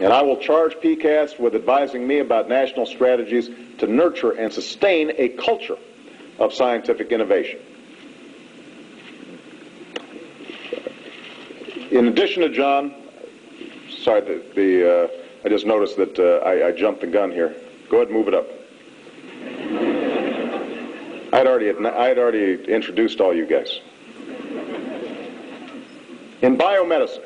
And I will charge PCAST with advising me about national strategies to nurture and sustain a culture of scientific innovation. In addition to John, sorry, the, the uh, I just noticed that uh, I, I jumped the gun here. Go ahead and move it up. I'd already, I'd already introduced all you guys. In biomedicine,